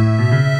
Música